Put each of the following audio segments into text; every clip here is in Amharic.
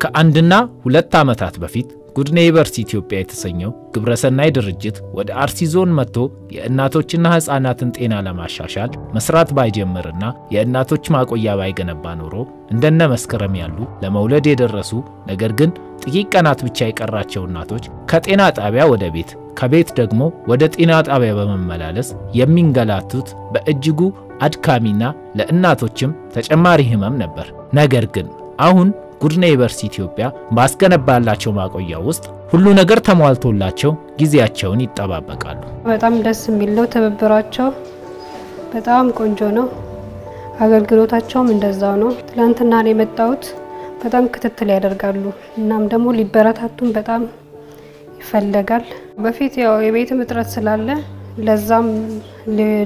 ከአንድና ሁለት ዓመታት በፊት ጉድ ኔይበርስ ኢትዮጵያ የተሰኘው ግብረሰናይ ድርጅት ወደ አርሲ ዞን መጥቶ የእናቶችና ሕፃናትን ጤና ለማሻሻል መስራት ባይጀምርና የእናቶች ማቆያ ባይገነባ ኖሮ እንደነ መስከረም ያሉ ለመውለድ የደረሱ ነገር ግን ጥቂት ቀናት ብቻ የቀራቸው እናቶች ከጤና ጣቢያ ወደ ቤት ከቤት ደግሞ ወደ ጤና ጣቢያ በመመላለስ የሚንገላቱት በእጅጉ አድካሚና ለእናቶችም ተጨማሪ ህመም ነበር። ነገር ግን አሁን ጉድ ኔይበርስ ኢትዮጵያ ባስገነባላቸው ማቆያ ውስጥ ሁሉ ነገር ተሟልቶላቸው ጊዜያቸውን ይጠባበቃሉ። በጣም ደስ የሚል ነው። ትብብራቸው በጣም ቆንጆ ነው። አገልግሎታቸውም እንደዛው ነው። ትላንትና ነው የመጣሁት። በጣም ክትትል ያደርጋሉ። እናም ደግሞ ሊበረታቱም በጣም ይፈለጋል። በፊት ያው የቤትም እጥረት ስላለ ለዛም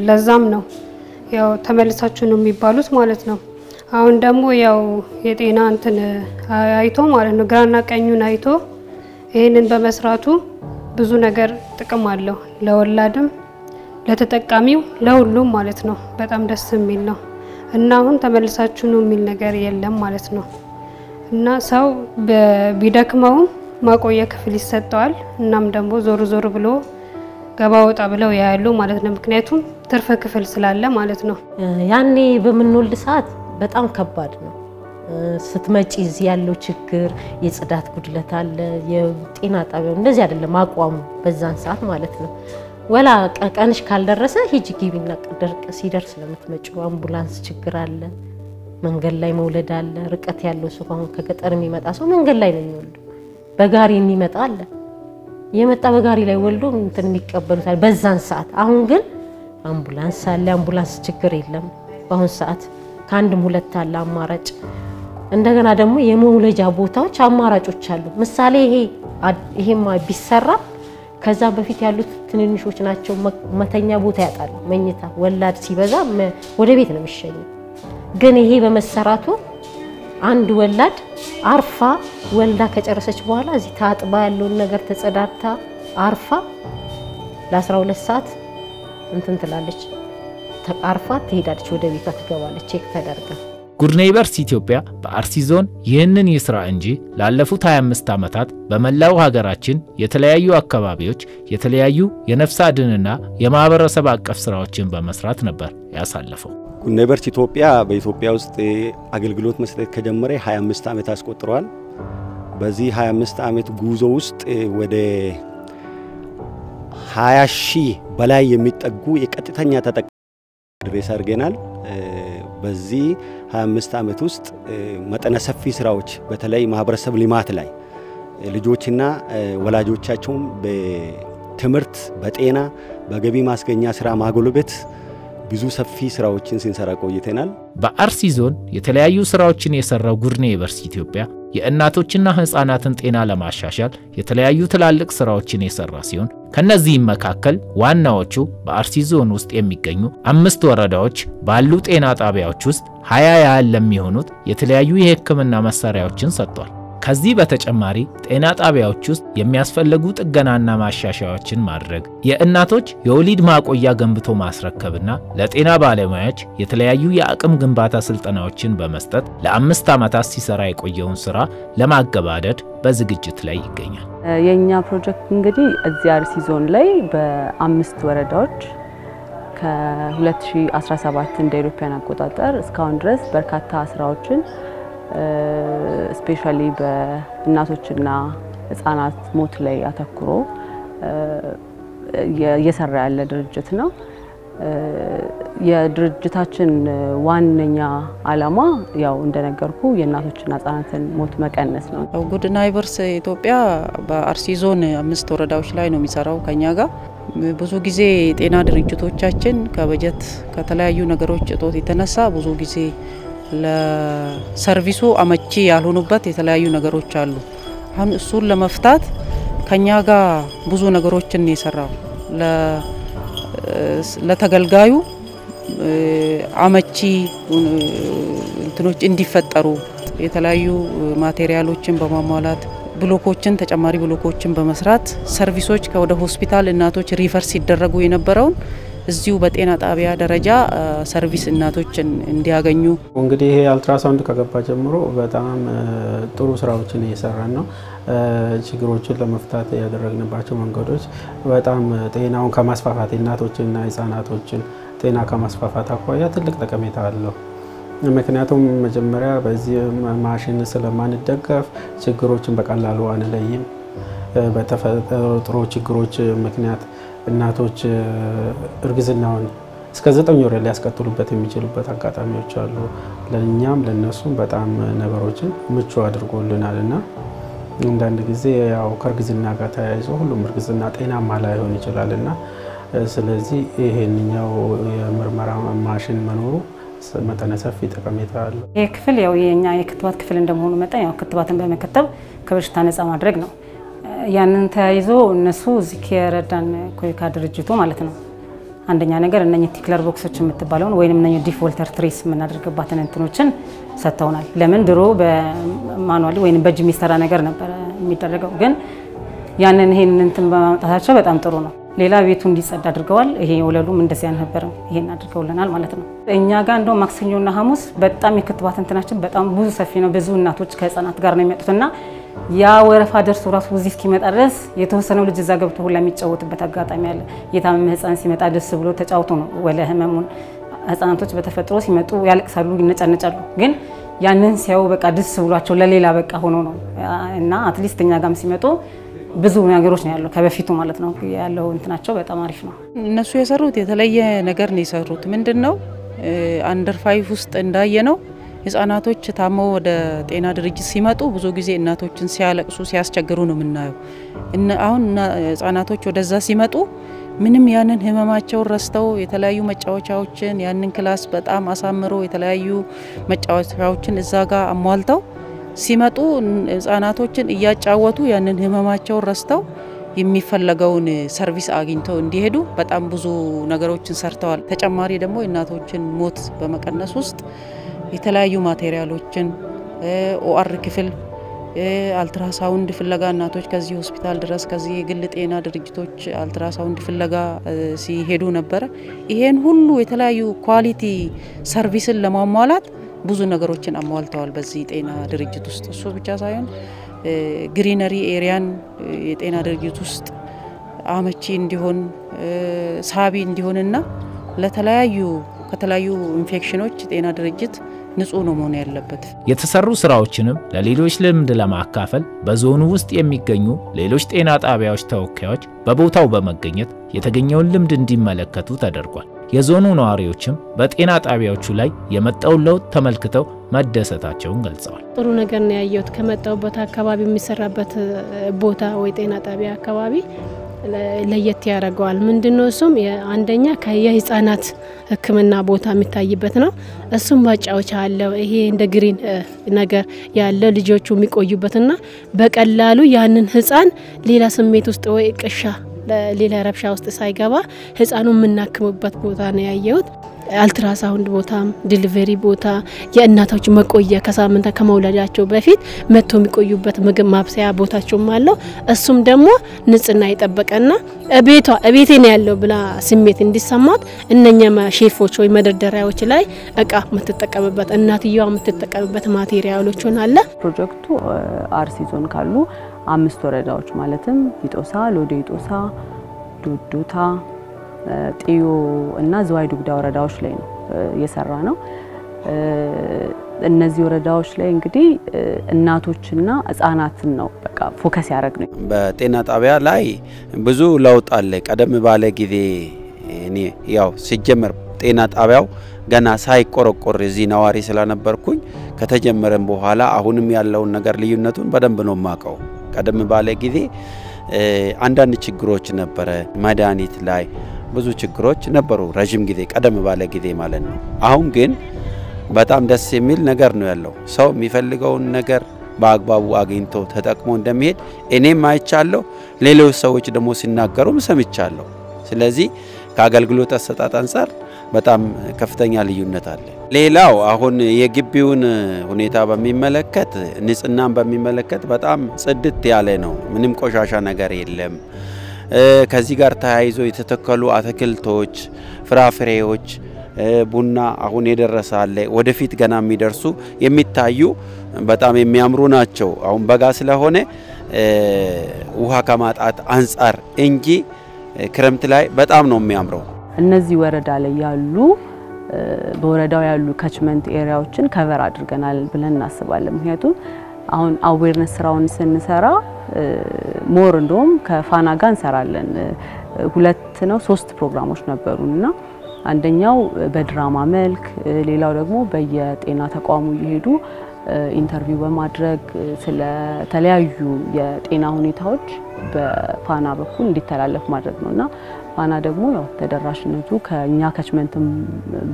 ለዛም ነው ያው ተመልሳችሁ ነው የሚባሉት ማለት ነው። አሁን ደግሞ ያው የጤና እንትን አይቶ ማለት ነው ግራና ቀኙን አይቶ ይህንን በመስራቱ ብዙ ነገር ጥቅም አለው ለወላድም ለተጠቃሚው ለሁሉም ማለት ነው። በጣም ደስ የሚል ነው እና አሁን ተመልሳችሁ ነው የሚል ነገር የለም ማለት ነው እና ሰው ቢደክመውም ማቆያ ክፍል ይሰጠዋል። እናም ደግሞ ዞር ዞር ብሎ ገባ ወጣ ብለው ያያሉ ማለት ነው። ምክንያቱም ትርፍ ክፍል ስላለ ማለት ነው። ያኔ በምንወልድ ሰዓት በጣም ከባድ ነው። ስትመጪ እዚህ ያለው ችግር የጽዳት ጉድለት አለ። የጤና ጣቢያው እንደዚህ አይደለም አቋሙ በዛን ሰዓት ማለት ነው። ወላ ቀንሽ ካልደረሰ ሂጂ ግቢና ደርቅ ሲደርስ ለምትመጪው አምቡላንስ ችግር አለ። መንገድ ላይ መውለድ አለ። ርቀት ያለው ሰው አሁን ከገጠር የሚመጣ ሰው መንገድ ላይ ነው የሚወልዱ። በጋሪ የሚመጣ አለ። የመጣ በጋሪ ላይ ወልዶ እንትን የሚቀበሉታል በዛን ሰዓት። አሁን ግን አምቡላንስ አለ። አምቡላንስ ችግር የለም በአሁን ሰዓት ከአንድም ሁለት አለ አማራጭ። እንደገና ደግሞ የመውለጃ ቦታዎች አማራጮች አሉ። ምሳሌ ይሄ ይሄማ ቢሰራ ከዛ በፊት ያሉት ትንንሾች ናቸው። መተኛ ቦታ ያጣሉ። መኝታ ወላድ ሲበዛ ወደ ቤት ነው የሚሸኘው። ግን ይሄ በመሰራቱ አንድ ወላድ አርፋ ወልዳ ከጨረሰች በኋላ እዚህ ታጥባ ያለውን ነገር ተጸዳድታ አርፋ ለ12 ሰዓት እንትን ትላለች። አርፋ ትሄዳለች፣ ወደ ቤቷ ትገባለች። check ተደርጋ Good Neighbors ኢትዮጵያ በአርሲ ዞን ይህንን ይስራ እንጂ ላለፉት 25 ዓመታት በመላው ሀገራችን የተለያዩ አካባቢዎች የተለያዩ የነፍስ አድንና የማህበረሰብ አቀፍ ስራዎችን በመስራት ነበር ያሳለፈው። ጉድ ኔይበርስ ኢትዮጵያ በኢትዮጵያ ውስጥ አገልግሎት መስጠት ከጀመረ 25 ዓመት አስቆጥረዋል። በዚህ 25 ዓመት ጉዞ ውስጥ ወደ 20 ሺህ በላይ የሚጠጉ የቀጥተኛ ተጠቃሚ ድሬስ አድርገናል። በዚህ 25 ዓመት ውስጥ መጠነ ሰፊ ስራዎች በተለይ ማህበረሰብ ልማት ላይ ልጆችና ወላጆቻቸውን በትምህርት፣ በጤና፣ በገቢ ማስገኛ ስራ ማጎልበት ብዙ ሰፊ ስራዎችን ስንሰራ ቆይተናል። በአርሲ ዞን የተለያዩ ስራዎችን የሰራው ጉድ ኔይበርስ ኢትዮጵያ የእናቶችና ህፃናትን ጤና ለማሻሻል የተለያዩ ትላልቅ ስራዎችን የሰራ ሲሆን ከነዚህም መካከል ዋናዎቹ በአርሲ ዞን ውስጥ የሚገኙ አምስት ወረዳዎች ባሉ ጤና ጣቢያዎች ውስጥ ሀያ ያህል ለሚሆኑት የተለያዩ የሕክምና መሳሪያዎችን ሰጥቷል። ከዚህ በተጨማሪ ጤና ጣቢያዎች ውስጥ የሚያስፈልጉ ጥገናና ማሻሻያዎችን ማድረግ፣ የእናቶች የወሊድ ማቆያ ገንብቶ ማስረከብና ለጤና ባለሙያዎች የተለያዩ የአቅም ግንባታ ስልጠናዎችን በመስጠት ለአምስት ዓመታት ሲሰራ የቆየውን ስራ ለማገባደድ በዝግጅት ላይ ይገኛል። የእኛ ፕሮጀክት እንግዲህ እዚህ አርሲ ዞን ላይ በአምስት ወረዳዎች ከ2017 እንደ ኢትዮጵያን አቆጣጠር እስካሁን ድረስ በርካታ ስራዎችን specially በእናቶችና ህጻናት ሞት ላይ አተኩሮ እየሰራ ያለ ድርጅት ነው። የድርጅታችን ዋነኛ ዓላማ ያው እንደነገርኩ የእናቶችና ህጻናትን ሞት መቀነስ ነው። Good Neighbors ኢትዮጵያ በአርሲ ዞን አምስት ወረዳዎች ላይ ነው የሚሰራው ከኛ ጋር ብዙ ጊዜ የጤና ድርጅቶቻችን ከበጀት ከተለያዩ ነገሮች እጦት የተነሳ ብዙ ጊዜ ለ service ኡ አመቺ ያልሆኑበት የተለያዩ ነገሮች አሉ። አሁን እሱን ለመፍታት ከኛ ጋር ብዙ ነገሮችን የሰራው ለተገልጋዩ አመቺ እንትኖች እንዲፈጠሩ የተለያዩ material ኦችን በማሟላት ብሎኮችን ተጨማሪ ብሎኮችን በመስራት service ኦች ወደ ሆስፒታል እናቶች refer ሲደረጉ የነበረውን እዚሁ በጤና ጣቢያ ደረጃ service እናቶችን እንዲያገኙ እንግዲህ ይሄ አልትራሳውንድ ከገባ ጀምሮ በጣም ጥሩ ስራዎችን እየሰራን ነው። ችግሮችን ለመፍታት ያደረግንባቸው መንገዶች በጣም ጤናውን ከማስፋፋት የእናቶችንና የህፃናቶችን ጤና ከማስፋፋት አኳያ ትልቅ ጠቀሜታ አለው። ምክንያቱም መጀመሪያ በዚህ ማሽን ስለማንደገፍ ችግሮችን በቀላሉ አንለይም። በተፈጥሮ ችግሮች ምክንያት እናቶች እርግዝናውን እስከ ዘጠኝ ወር ሊያስቀጥሉበት የሚችሉበት አጋጣሚዎች አሉ። ለእኛም ለእነሱም በጣም ነገሮችን ምቹ አድርጎልናል እና አንዳንድ ጊዜ ያው ከእርግዝና ጋር ተያይዞ ሁሉም እርግዝና ጤናማ ላይሆን ይችላል እና ስለዚህ ይሄንኛው የምርመራ ማሽን መኖሩ መጠነ ሰፊ ጠቀሜታ አለው። ይህ ክፍል ያው የኛ የክትባት ክፍል እንደመሆኑ መጠን ያው ክትባትን በመከተብ ከበሽታ ነፃ ማድረግ ነው። ያንን ተያይዞ እነሱ እዚህ የረዳን ኮይካ ድርጅቱ ማለት ነው አንደኛ ነገር እነኚህ tickler box ኦች የምትባለውን ወይም እነ defaulter trace የምናደርግባትን እንትኖችን ሰጥተውናል። ለምን ድሮ በ manually ወይም በእጅ የሚሰራ ነገር ነበረ የሚደረገው፣ ግን ያንን ይሄን እንትን በማምጣታቸው በጣም ጥሩ ነው። ሌላ ቤቱ እንዲጸዳ አድርገዋል። ይሄ ወለሉም እንደዚህ አልነበረም፣ ይሄን አድርገውልናል ማለት ነው። እኛ ጋር እንደው ማክሰኞና ሐሙስ በጣም የክትባት እንትናችን በጣም ብዙ ሰፊ ነው። ብዙ እናቶች ከህፃናት ጋር ነው የሚመጡትና ያ ወረፋ ደርሶ ራሱ እዚህ እስኪመጣ ድረስ የተወሰነው ልጅ እዛ ገብቶ ሁላ የሚጫወትበት አጋጣሚ አለ። የታመመ ህፃን ሲመጣ ደስ ብሎ ተጫውቶ ነው ወለ ህመሙን ህፃናቶች በተፈጥሮ ሲመጡ ያለቅሳሉ፣ ይነጫነጫሉ። ግን ያንን ሲያዩ በቃ ደስ ብሏቸው ለሌላ በቃ ሆኖ ነው እና at least እኛ ጋም ሲመጡ ብዙ ነገሮች ነው ያለው ከበፊቱ ማለት ነው ያለው እንትናቸው በጣም አሪፍ ነው። እነሱ የሰሩት የተለየ ነገር ነው የሰሩት። ምንድን ነው under five ውስጥ እንዳየ ነው ህጻናቶች ታመው ወደ ጤና ድርጅት ሲመጡ ብዙ ጊዜ እናቶችን ሲያለቅሱ ሲያስቸግሩ ነው የምናየው። አሁን ህጻናቶች ወደዛ ሲመጡ ምንም ያንን ህመማቸውን ረስተው የተለያዩ መጫወቻዎችን ያንን class በጣም አሳምሮ የተለያዩ መጫወቻዎችን እዛ ጋር አሟልተው ሲመጡ ህጻናቶችን እያጫወቱ ያንን ህመማቸውን ረስተው የሚፈለገውን service አግኝተው እንዲሄዱ በጣም ብዙ ነገሮችን ሰርተዋል። ተጨማሪ ደግሞ የእናቶችን ሞት በመቀነስ ውስጥ የተለያዩ material ኦችን OR ክፍል አልትራሳውንድ ፍለጋ እናቶች ከዚህ ሆስፒታል ድረስ ከዚህ የግል ጤና ድርጅቶች አልትራሳውንድ ፍለጋ ሲሄዱ ነበረ። ይሄን ሁሉ የተለያዩ quality service ን ለማሟላት ብዙ ነገሮችን አሟልተዋል በዚህ ጤና ድርጅት ውስጥ። እሱ ብቻ ሳይሆን greenery area ን የጤና ድርጅት ውስጥ አመቺ እንዲሆን ሳቢ እንዲሆንና ለተለያዩ ከተለያዩ ኢንፌክሽኖች ጤና ድርጅት ንጹህ ነው መሆን ያለበት። የተሰሩ ስራዎችንም ለሌሎች ልምድ ለማካፈል በዞኑ ውስጥ የሚገኙ ሌሎች ጤና ጣቢያዎች ተወካዮች በቦታው በመገኘት የተገኘውን ልምድ እንዲመለከቱ ተደርጓል። የዞኑ ነዋሪዎችም በጤና ጣቢያዎቹ ላይ የመጣውን ለውጥ ተመልክተው መደሰታቸውን ገልጸዋል። ጥሩ ነገር ነው ያየሁት። ከመጣሁበት አካባቢ የሚሰራበት ቦታ ወይ ጤና ጣቢያ አካባቢ ለየት ያደርገዋል። ምንድነው እሱም አንደኛ የህፃናት ሕክምና ቦታ የሚታይበት ነው። እሱም ማጫወቻ አለው። ይሄ እንደ ግሪን ነገር ያለ ልጆቹ የሚቆዩበትና በቀላሉ ያንን ህፃን ሌላ ስሜት ውስጥ ወይ ቅሻ ሌላ ረብሻ ውስጥ ሳይገባ ህፃኑ የምናክምበት ቦታ ነው ያየሁት። አልትራሳውንድ ቦታም delivery ቦታ የእናቶች መቆያ ከሳምንት ከመውለዳቸው በፊት መጥቶ የሚቆዩበት ምግብ ማብሰያ ቦታቸውም አለው። እሱም ደግሞ ንጽህና የጠበቀና ቤቷ ቤቴ ነው ያለው ብላ ስሜት እንዲሰማት እነኛ shelf ኦች ወይ መደርደሪያዎች ላይ እቃ የምትጠቀምበት እናትየዋ የምትጠቀምበት material ኦችን አለ። ፕሮጀክቱ አርሲ ዞን ካሉ አምስት ወረዳዎች ማለትም ሂጦሳ፣ ሎዴ ሂጦሳ፣ ዶዶታ ጢዮ እና ዝዋይ ዱግዳ ወረዳዎች ላይ ነው የሰራ ነው። እነዚህ ወረዳዎች ላይ እንግዲህ እናቶችና ህጻናትን ነው በቃ focus ያደረግ ነው። በጤና ጣቢያ ላይ ብዙ ለውጥ አለ። ቀደም ባለ ጊዜ እኔ ያው ሲጀመር ጤና ጣቢያው ገና ሳይቆረቆር እዚህ ነዋሪ ስለነበርኩኝ ከተጀመረም በኋላ አሁንም ያለውን ነገር ልዩነቱን በደንብ ነው የማውቀው። ቀደም ባለ ጊዜ አንዳንድ ችግሮች ነበረ መድኃኒት ላይ ብዙ ችግሮች ነበሩ፣ ረዥም ጊዜ ቀደም ባለ ጊዜ ማለት ነው። አሁን ግን በጣም ደስ የሚል ነገር ነው ያለው። ሰው የሚፈልገውን ነገር በአግባቡ አግኝቶ ተጠቅሞ እንደሚሄድ እኔም አይቻለሁ፣ ሌሎች ሰዎች ደግሞ ሲናገሩም ሰምቻለሁ። ስለዚህ ከአገልግሎት አሰጣጥ አንጻር በጣም ከፍተኛ ልዩነት አለ። ሌላው አሁን የግቢውን ሁኔታ በሚመለከት ንጽህናን በሚመለከት በጣም ጽድት ያለ ነው። ምንም ቆሻሻ ነገር የለም። ከዚህ ጋር ተያይዞ የተተከሉ አትክልቶች ፍራፍሬዎች፣ ቡና አሁን የደረሰ አለ። ወደፊት ገና የሚደርሱ የሚታዩ በጣም የሚያምሩ ናቸው። አሁን በጋ ስለሆነ ውሃ ከማጣት አንጻር እንጂ ክረምት ላይ በጣም ነው የሚያምረው። እነዚህ ወረዳ ላይ ያሉ በወረዳው ያሉ catchment area ዎችን cover አድርገናል ብለን እናስባለን። ምክንያቱም አሁን awareness ስራውን ስንሰራ more እንደውም ከፋና ጋር እንሰራለን። ሁለት ነው ሶስት ፕሮግራሞች ነበሩን እና አንደኛው በድራማ መልክ፣ ሌላው ደግሞ በየጤና ተቋሙ እየሄዱ interview በማድረግ ስለተለያዩ የጤና ሁኔታዎች በፋና በኩል እንዲተላለፍ ማድረግ ነው እና ፋና ደግሞ ያው ተደራሽነቱ ከእኛ catchment ም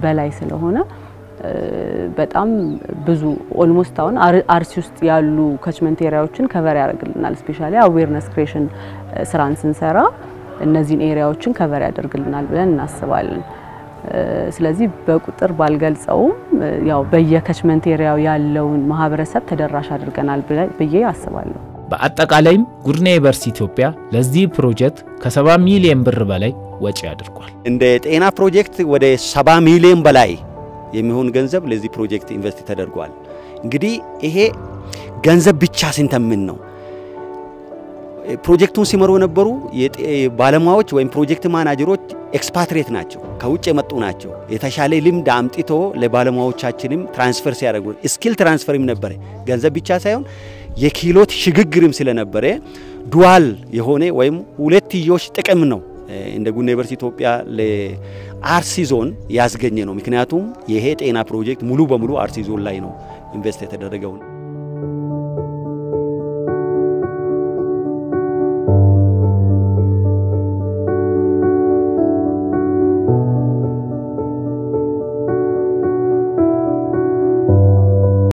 በላይ ስለሆነ በጣም ብዙ almost አሁን አርሲ ውስጥ ያሉ catchment area ዎችን cover ያደርግልናል። specially awareness creation ስራን ስንሰራ እነዚህን area ዎችን cover ያደርግልናል ብለን እናስባለን። ስለዚህ በቁጥር ባልገልጸውም ያው በየ catchment area ው ያለውን ማህበረሰብ ተደራሽ አድርገናል ብዬ አስባለሁ። በአጠቃላይም ጉድ ኔይበርስ ኢትዮጵያ ለዚህ ፕሮጀክት ከ70 ሚሊዮን ብር በላይ ወጪ አድርጓል። እንደ ጤና ፕሮጀክት ወደ 70 ሚሊዮን በላይ የሚሆን ገንዘብ ለዚህ ፕሮጀክት invest ተደርጓል። እንግዲህ ይሄ ገንዘብ ብቻ ስንተምን ነው። ፕሮጀክቱን ሲመሩ የነበሩ ባለሙያዎች ወይም project manager ኦች expatriate ናቸው፣ ከውጭ የመጡ ናቸው። የተሻለ ልምድ አምጥቶ ለባለሙያዎቻችንም transfer ሲያደርጉ skill transfer ም ነበረ። ገንዘብ ብቻ ሳይሆን የክህሎት ሽግግርም ስለነበረ dual የሆነ ወይም ሁለትዮሽ ጥቅም ነው እንደ ጉድ ኔይበርስ ኢትዮጵያ ለአርሲ ዞን ያስገኘ ነው። ምክንያቱም ይሄ ጤና ፕሮጀክት ሙሉ በሙሉ አርሲ ዞን ላይ ነው invest የተደረገው።